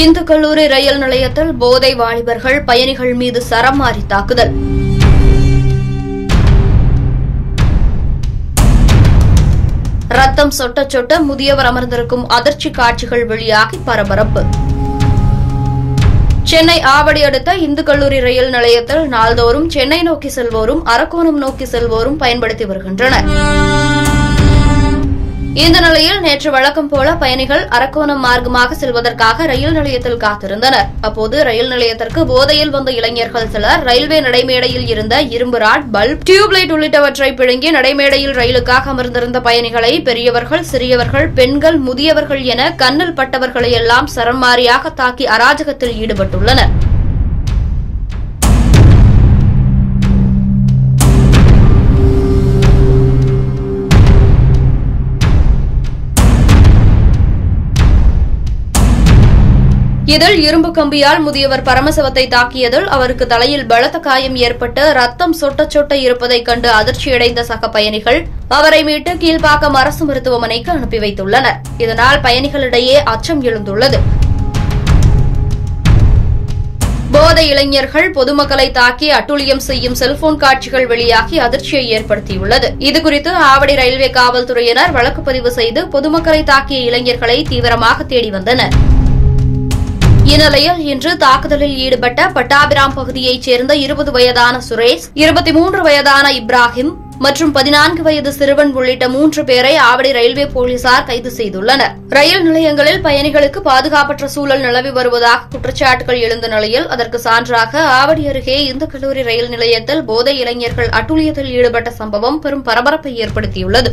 இந்து கல்லூரி ரயில் நிலையத்தில் போதை வாலிபர்கள் பயணிகள் மீது சரமாரி தாக்குதல். ரத்தம் சொட்ட சொட்ட முதியவர் அமர்ந்திருக்கும் அதிர்ச்சி காட்சிகள் வெளியாகி பரபரப்பு. சென்னை ஆவடி அடுத்த இந்து கல்லூரி ரயில் நிலையத்தில் நாள்தோறும் சென்னை நோக்கி செல்வோரும் அரக்கோணம் நோக்கி செல்வோரும் பயன்படுத்தி வருகின்றனர். இந்த நிலையில் நேற்று வழக்கம் போல பயணிகள் அரக்கோணம் மார்க்கமாக செல்வதற்காக ரயில் நிலையத்தில் காத்திருந்தனர். அப்போது ரயில் நிலையத்திற்கு போதையில் வந்த இளைஞர்கள் சிலர் ரயில்வே நடைமேடையில் இருந்த இரும்பு ராட் பல்ப் டியூப்லைட் உள்ளிட்டவற்றை பிழுங்கி நடைமேடையில் ரயிலுக்காக அமர்ந்திருந்த பயணிகளை பெரியவர்கள் சிறியவர்கள் பெண்கள் முதியவர்கள் என கண்ணில் பட்டவர்களை எல்லாம் சரமாரியாக தாக்கி அராஜகத்தில் ஈடுபட்டுள்ளனர். இதில் இரும்பு கம்பியால் முதியவர் பரமசிவத்தை தாக்கியதில் அவருக்கு தலையில் பலத்த காயம் ஏற்பட்டு ரத்தம் சொட்ட சொட்ட இருப்பதைக் கண்டு அதிர்ச்சியடைந்த சக பயணிகள் அவரை மீட்டு கீழ்ப்பாக்கம் அரசு மருத்துவமனைக்கு அனுப்பி வைத்துள்ளனர். இதனால் பயணிகளிடையே அச்சம் எழுந்துள்ளது. போதை இளைஞர்கள் பொதுமக்களை தாக்கி அட்டுழியம் செய்யும் செல்போன் காட்சிகள் வெளியாகி அதிர்ச்சியை ஏற்படுத்தியுள்ளது. இதுகுறித்து ஆவடி ரயில்வே காவல்துறையினர் வழக்கு பதிவு செய்து பொதுமக்களை தாக்கிய இளைஞர்களை தீவிரமாக தேடி வந்தனா் இந்நிலையில் இன்று தாக்குதலில் ஈடுபட்ட பட்டாபிராம் பகுதியைச் சேர்ந்த இருபது வயதான சுரேஷ் இருபத்தி மூன்று வயதான இப்ராஹிம் மற்றும் பதினான்கு வயது சிறுவன் உள்ளிட்ட மூன்று பேரை ஆவடி ரயில்வே போலீசார் கைது செய்துள்ளனர். ரயில் நிலையங்களில் பயணிகளுக்கு பாதுகாப்பற்ற சூழல் நிலவி வருவதாக குற்றச்சாட்டுகள் எழுந்த நிலையில் அதற்கு சான்றாக ஆவடி அருகே இந்து கல்லூரி ரயில் நிலையத்தில் போதை இளைஞர்கள் அட்டுழியத்தில் ஈடுபட்ட சம்பவம் பெரும் பரபரப்பை ஏற்படுத்தியுள்ளது.